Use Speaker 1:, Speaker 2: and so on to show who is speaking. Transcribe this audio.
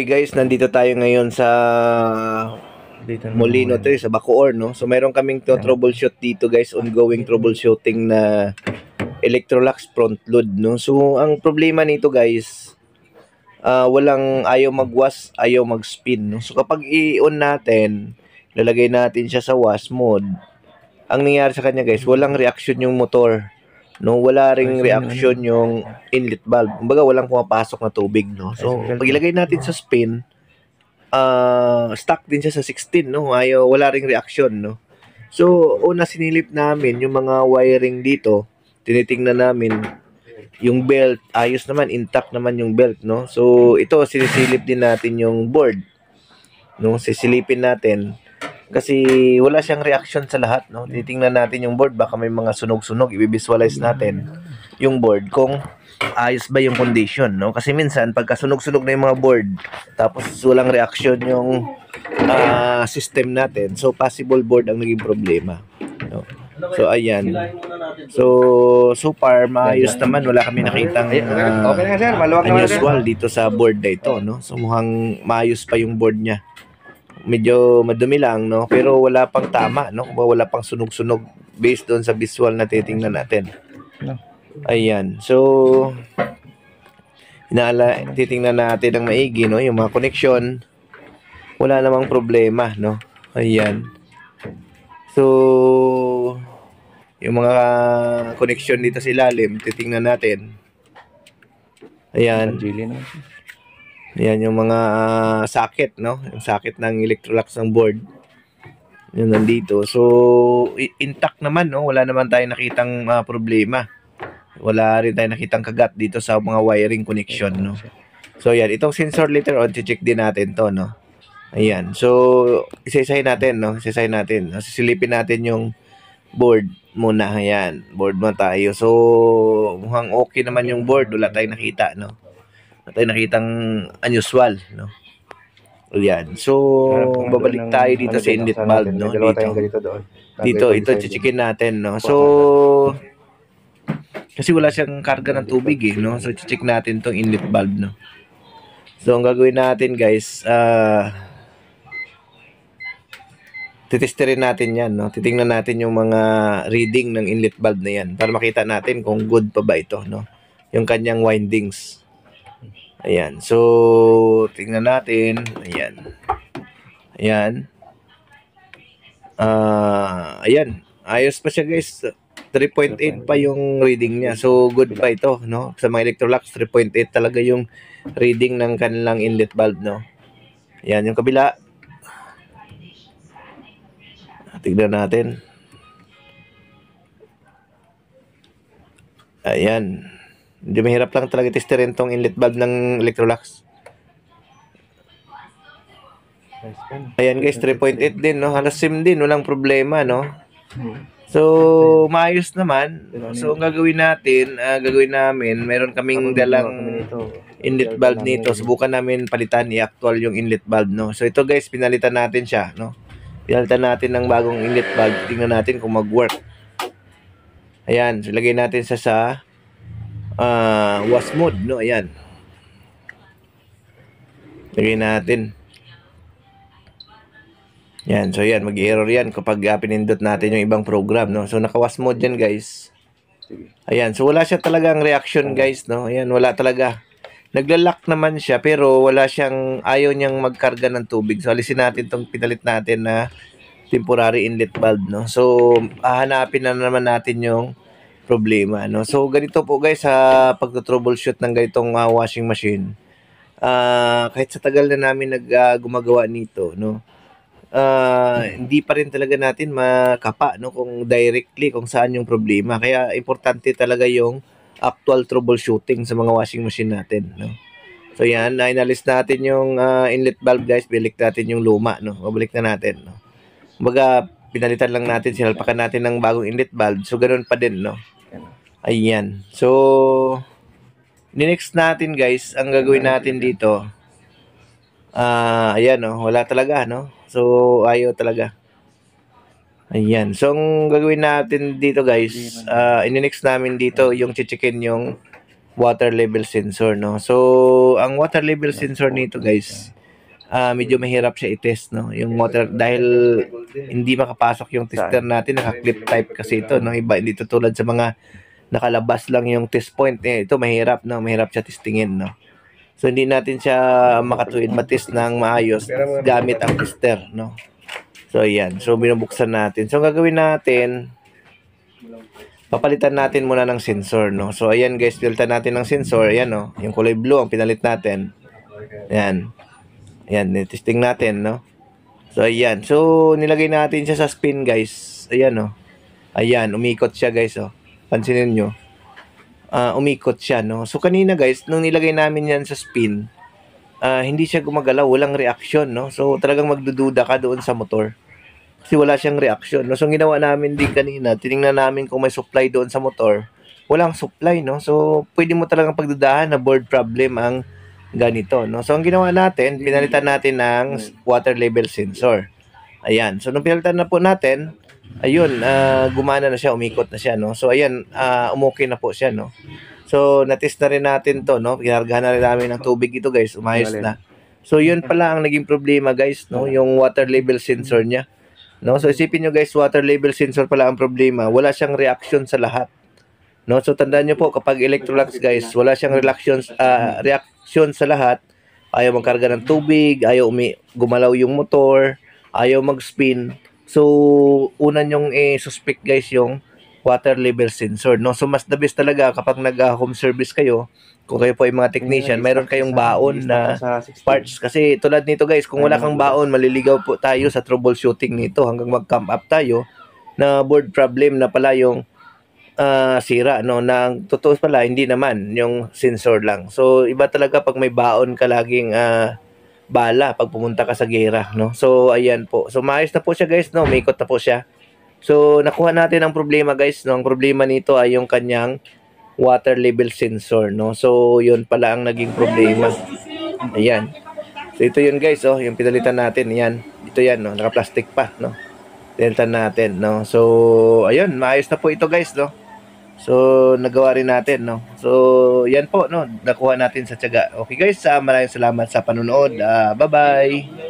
Speaker 1: Okay guys, nandito tayo ngayon sa
Speaker 2: Dito na
Speaker 1: Molino. 3 sa Bacoor, no? So meron kaming to troubleshoot dito guys, ongoing troubleshooting na Electrolux front load, no? So ang problema nito guys, ah, walang ayaw mag-wash, ayaw mag-spin, no? So kapag i-on natin, lalagay natin siya sa wash mode, ang nangyari sa kanya guys, walang reaction yung motor. No, wala ring reaction yung inlet valve. Kumbaga walang pumapasok na tubig, no. So pag ilagay natin sa spin, ah stuck din siya sa 16, no. Ayaw, wala ring reaction, no. So una sinilip namin yung mga wiring dito, tinitingnan namin yung belt, ayos naman, intact naman yung belt, no. So ito sinisilip din natin yung board. No, sisilipin natin kasi wala siyang reaction sa lahat, no? Titingnan natin yung board, baka may mga sunog-sunog, i-visualize natin yung board kung ayos ba yung condition, no? Kasi minsan, pagka sunog-sunog na yung mga board, tapos walang reaction yung ah, system natin, so possible board ang naging problema, no? So, ayan. So, so far, maayos naman. Wala kami nakitang ah,
Speaker 2: Okay na sir, maluwag
Speaker 1: unusual dito sa board na ito, no? So mukhang maayos pa yung board niya. Medyo madumi lang, no? Pero wala pang tama, no? Wala pang sunog-sunog based doon sa visual na titingnan natin.
Speaker 2: No.
Speaker 1: Ayan. So, inaala, titingnan natin ang maigi, no? Yung mga connection, wala namang problema, no? Ayan. So, yung mga connection dito sa ilalim, titingnan natin. Ayan.
Speaker 2: Sir.
Speaker 1: Yan yung mga ah, socket, no? Yung socket ng Electrolux ng board. Yun nandito. So, intact naman, no? Wala naman tayong nakitang ah, problema. Wala rin tayong nakitang kagat dito sa mga wiring connection, no? So, yan. Itong sensor later on, check din natin to, no? Ayan. So, isa-isahin natin, no? Isa-isahin natin. Sisilipin natin yung board muna. Ayan. Board mo tayo. So, mukhang okay naman yung board. Wala tayong nakita, no? Wala tayong nakitang unusual, no? Ayan. So, babalik tayo dito sa inlet valve, no? Dito.
Speaker 2: ganito doon.
Speaker 1: Dito, ito, chichikin natin, no? So, kasi wala siyang karga ng tubig, eh, no? So, chichik natin tong inlet valve, no? So, ang gagawin natin, guys, ah, titesterin natin yan, no? Titingnan natin yung mga reading ng inlet valve na yan para makita natin kung good pa ba ito, no? Yung kanyang windings. Ayan. So, tingnan natin. Ayan. Ayan. Ah, ayan. Ayos pa siya, guys. 3.8 pa yung reading niya. So, good pa ito, no? Sa mga Electrolux, 3.8 talaga yung reading ng kanilang inlet valve, no? Ayan, yung kabila. Tignan natin. Ayan. Medyo mahirap lang talaga testerin tong inlet valve ng Electrolux. Ayan guys, 3.8 din, no? Halos same din, walang problema, no? So, maayos naman. So, ang gagawin natin, ah, gagawin namin, meron kaming dalang inlet valve nito. Subukan namin palitan, i-actual yung inlet valve, no? So, ito guys, pinalitan natin siya, no? Pinalitan natin ng bagong inlet valve. Tingnan natin kung mag-work. Ayan, so lagay natin sa sa ah, wash mode, no? Ayan. Lagay natin. Yan, so yan, mag-error yan kapag uh, pinindot natin yung ibang program, no? So, naka-wash mode yan, guys. Ayan, so wala siya talagang reaction, guys, no? Ayan, wala talaga. Naglalak naman siya, pero wala siyang, ayaw niyang magkarga ng tubig. So, alisin natin tong pinalit natin na temporary inlet valve, no? So, hahanapin na naman natin yung problema, no? So, ganito po, guys, sa pagto-troubleshoot ng ganitong ah, washing machine. Ah, kahit sa tagal na namin nag gumagawa nito, no? ah hindi pa rin talaga natin makapa no kung directly kung saan yung problema. Kaya importante talaga yung actual troubleshooting sa mga washing machine natin, no. So yan, na inalis natin yung ah, inlet valve guys, balik natin yung luma, no. Babalik na natin, no. Kumbaga, pinalitan lang natin, sinalpakan natin ng bagong inlet valve. So ganoon pa din, no. Ayan. So next natin guys, ang gagawin natin dito, ah ayan, no. Wala talaga, no. So, ayaw talaga. Ayan. So, ang gagawin natin dito guys, uh, ininix namin dito yung chichikin yung water level sensor, no? So, ang water level sensor nito, guys, ah medyo mahirap siya i-test, no? Yung water, dahil hindi makapasok yung tester natin, naka-clip type kasi ito, no? Iba, hindi tulad sa mga nakalabas lang yung test point. Eh, ito mahirap, no? Mahirap siya testingin, no? So, hindi natin siya makatuwid matest ng maayos gamit ang tester, no? So, ayan. So, binubuksan natin. So, ang gagawin natin, papalitan natin muna ng sensor, no? So, ayan guys, pilitan natin ng sensor. Ayan, no? Yung kulay blue ang pinalit natin. Ayan. Ayan, testing natin, no? So, ayan. So, nilagay natin siya sa spin, guys. Ayan, no? Ayan, umikot siya, guys, oh. Pansinin nyo. Ah, umikot siya, no? So, kanina, guys, nung nilagay namin yan sa spin, ah, hindi siya gumagalaw, walang reaction, no? So, talagang magdududa ka doon sa motor. Kasi wala siyang reaction. No? So, ginawa namin din kanina, tiningnan namin kung may supply doon sa motor. Walang supply, no? So, pwede mo talagang pagdudahan na board problem ang ganito, no? So, ang ginawa natin, pinalitan natin ng water level sensor. Ayan. So, nung pinalitan na po natin, ayun, ah, gumana na siya, umikot na siya, no? So, ayan, ah, umukay na po siya, no? So, natest na rin natin to, no? Kinargahan na rin namin ng tubig ito, guys. Umayos na. So, yun pala ang naging problema, guys, no? Yung water level sensor niya. No? So isipin nyo guys, water level sensor pala ang problema. Wala siyang reaction sa lahat. No? So tandaan nyo po kapag Electrolux guys, wala siyang reaction ah, reaction sa lahat. Ayaw magkarga ng tubig, ayaw umi gumalaw yung motor, ayaw mag-spin. So una nyong i-suspect guys yung water level sensor. No? So mas the best talaga kapag nag-home service kayo, kung kayo po ay mga technician, mayroon kayong baon na parts. Kasi tulad nito guys, kung wala kang baon, maliligaw po tayo sa troubleshooting nito hanggang mag-come up tayo na board problem na pala yung ah, sira. No? Na totoo pala, hindi naman yung sensor lang. So iba talaga pag may baon ka laging ah, bala pag pumunta ka sa gera. No? So ayan po. So maayos na po siya guys. No? May ikot na po siya. So nakuha natin ang problema guys. No? Ang problema nito ay yung kanyang water level sensor, no? So, yun pala ang naging problema. Ayan. So, ito yun guys, oh, yung pinalitan natin, yan. Ito yan, no? Naka-plastic pa, no? Pinalitan natin, no? So, ayun, maayos na po ito guys, no? So, nagawa rin natin, no? So, yan po, no? Nakuha natin sa tiyaga. Okay guys, uh, maraming salamat sa panonood. Uh, bye-bye!